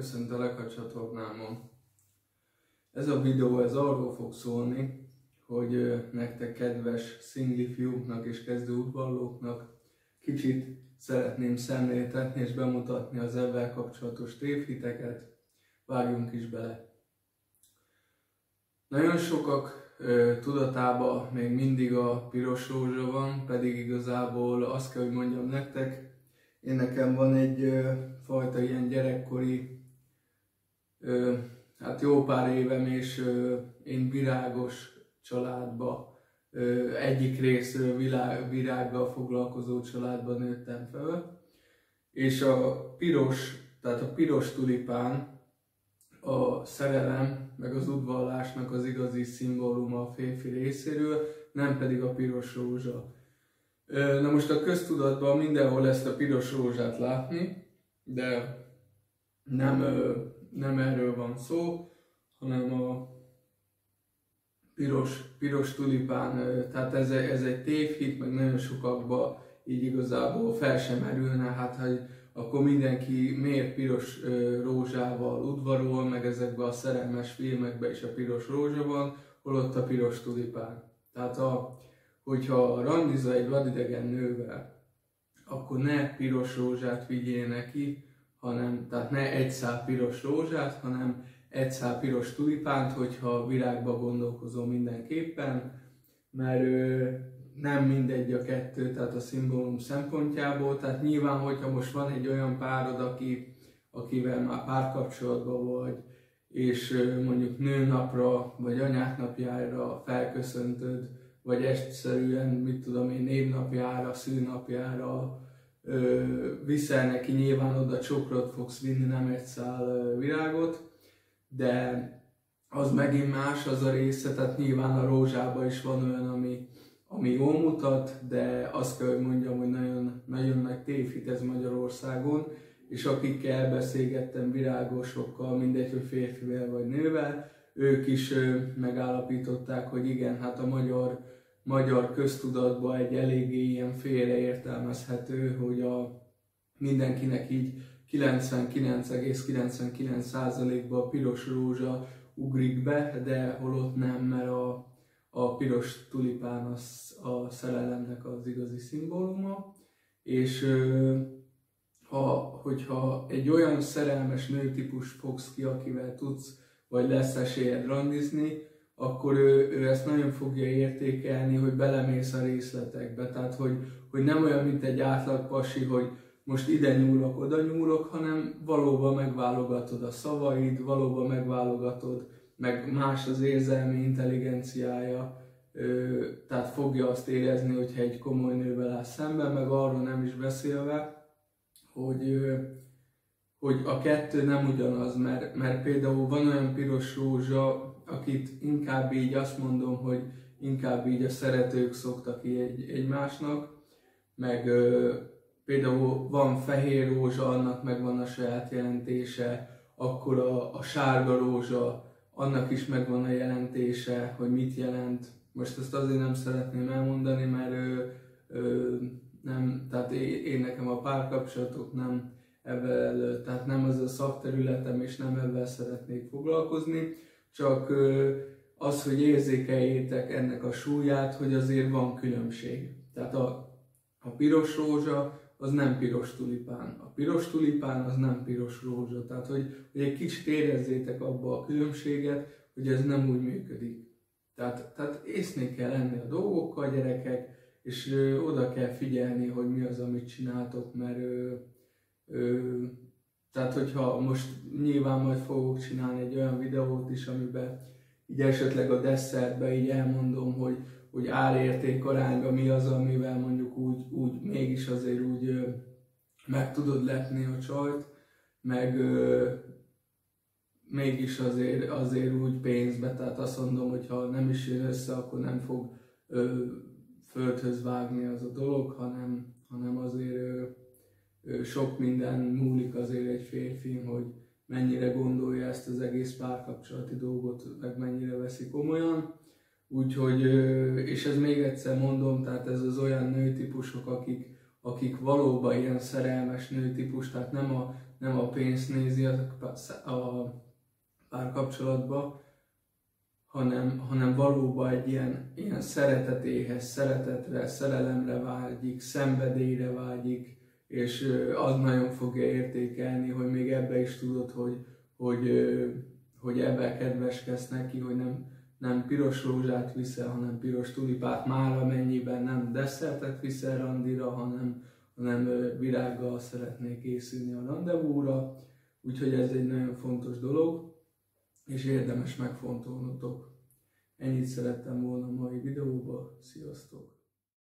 köszöntelek a csatornámon. Ez a videó ez arról fog szólni, hogy nektek kedves szingli fiúknak és kezdő útvallóknak kicsit szeretném szemléltetni és bemutatni az ebben kapcsolatos tévhiteket. Vágjunk is bele! Nagyon sokak ö, tudatában még mindig a piros rózsa van, pedig igazából azt kell, hogy mondjam nektek, én nekem van egy fajta ilyen gyerekkori, ö, hát jó pár évem, és én virágos családba, egyik részről világ, virággal foglalkozó családban nőttem fel, és a piros, tehát a piros tulipán a szerelem, meg az udvallásnak az igazi szimbóluma a férfi részéről, nem pedig a piros rózsa. Na most a köztudatban mindenhol ezt a piros rózsát látni, de nem, nem erről van szó, hanem a piros, piros tulipán, tehát ez, ez egy tévhit, meg nagyon sokakban így igazából fel sem merülne, hát hogy akkor mindenki miért piros rózsával udvarol, meg ezekben a szerelmes filmekben is a piros rózsa van, holott a piros tulipán. Tehát a, hogyha randizza egy vadidegen nővel, akkor ne piros rózsát vigyél neki, hanem, tehát ne egy szál piros rózsát, hanem egy szál piros tulipánt, hogyha virágba gondolkozol mindenképpen, mert nem mindegy a kettő, tehát a szimbólum szempontjából, tehát nyilván, hogyha most van egy olyan párod, aki, akivel már párkapcsolatban vagy, és mondjuk nőnapra, vagy anyák napjára felköszöntöd, vagy egyszerűen, mit tudom én, névnapjára, szűnapjára viszel neki, nyilván oda csokrot fogsz vinni, nem egy szál virágot, de az megint más az a része, tehát nyilván a rózsában is van olyan, ami, ami jól mutat, de azt kell, hogy mondjam, hogy nagyon, nagyon nagy tévhit ez Magyarországon, és akikkel beszélgettem virágosokkal, mindegy, hogy férfivel vagy nővel, ők is megállapították, hogy igen, hát a magyar, magyar köztudatban egy eléggé ilyen félreértelmezhető, hogy a, mindenkinek így 99,99%-ban a piros rózsa ugrik be, de holott nem, mert a, a piros tulipán az a szerelemnek az igazi szimbóluma, és ha, hogyha egy olyan szerelmes nőtípus fogsz ki, akivel tudsz, vagy lesz esélyed randizni, akkor ő, ő ezt nagyon fogja értékelni, hogy belemész a részletekbe. Tehát, hogy, hogy nem olyan, mint egy átlag pasi, hogy most ide nyúlok, oda nyúlok, hanem valóban megválogatod a szavaid, valóban megválogatod meg más az érzelmi intelligenciája, tehát fogja azt érezni, hogyha egy komoly nővel áll szemben, meg arról nem is beszélve, hogy, hogy a kettő nem ugyanaz, mert, mert például van olyan piros rózsa, akit inkább így azt mondom, hogy inkább így a szeretők szoktak így egy, egymásnak, meg ö, például van fehér rózsa, annak megvan a saját jelentése, akkor a, a sárga rózsa, annak is megvan a jelentése, hogy mit jelent. Most ezt azért nem szeretném elmondani, mert ő, ő, nem, tehát én, én nekem a párkapcsolatok nem ebben, tehát nem az a szakterületem, és nem ebben szeretnék foglalkozni, csak az, hogy érzékeljétek ennek a súlyát, hogy azért van különbség. Tehát a, a piros rózsa az nem piros tulipán. A piros tulipán az nem piros rózsa. Tehát, hogy, hogy egy kicsit érezzétek abba a különbséget, hogy ez nem úgy működik. Tehát, tehát észnél kell lenni a dolgokkal, gyerekek, és ö, oda kell figyelni, hogy mi az, amit csináltok, mert ö, tehát, hogyha most nyilván majd fogok csinálni egy olyan videót is, amiben így esetleg a desszertbe így elmondom, hogy hogy árérték arányban mi az, amivel mondjuk úgy, úgy mégis azért úgy ö, meg tudod lepni a csajt, meg ö, mégis azért, azért úgy pénzbe, tehát azt mondom, hogy ha nem is jön össze, akkor nem fog ö, földhöz vágni az a dolog, hanem, hanem azért ö, sok minden múlik azért egy férfi, hogy mennyire gondolja ezt az egész párkapcsolati dolgot, meg mennyire veszi komolyan. Úgyhogy, és ez még egyszer mondom, tehát ez az olyan nőtípusok, akik, akik valóban ilyen szerelmes nőtípus, tehát nem a, nem a pénzt nézi a, a párkapcsolatba, hanem, hanem valóban egy ilyen, ilyen szeretetéhez, szeretetre, szerelemre vágyik, szenvedélyre vágyik, és az nagyon fogja értékelni, hogy még ebbe is tudod, hogy, hogy, hogy ebbe kedveskedsz neki, hogy nem, nem piros rózsát viszel, hanem piros tulipát, már amennyiben nem desszertet viszel randira, hanem, hanem virággal szeretnék készülni a rendezvúra. Úgyhogy ez egy nagyon fontos dolog, és érdemes megfontolnotok. Ennyit szerettem volna a mai videóba. Sziasztok!